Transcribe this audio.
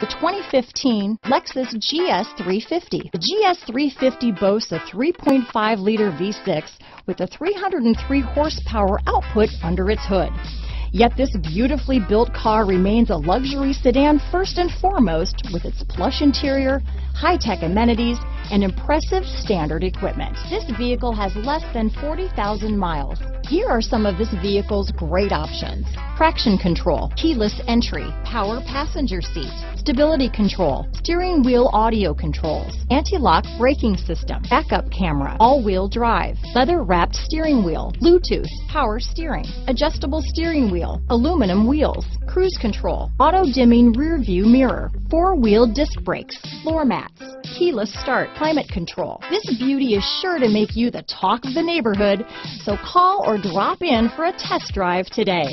The 2015 Lexus GS350. The GS350 boasts a 3.5-liter V6 with a 303 horsepower output under its hood. Yet this beautifully built car remains a luxury sedan first and foremost with its plush interior, high-tech amenities, and impressive standard equipment. This vehicle has less than 40,000 miles. Here are some of this vehicle's great options. Traction control, keyless entry, power passenger seat, stability control, steering wheel audio controls, anti-lock braking system, backup camera, all-wheel drive, leather wrapped steering wheel, Bluetooth, power steering, adjustable steering wheel, aluminum wheels, cruise control, auto dimming rear view mirror, four-wheel disc brakes, floor mats, keyless start, climate control. This beauty is sure to make you the talk of the neighborhood, so call or drop in for a test drive today.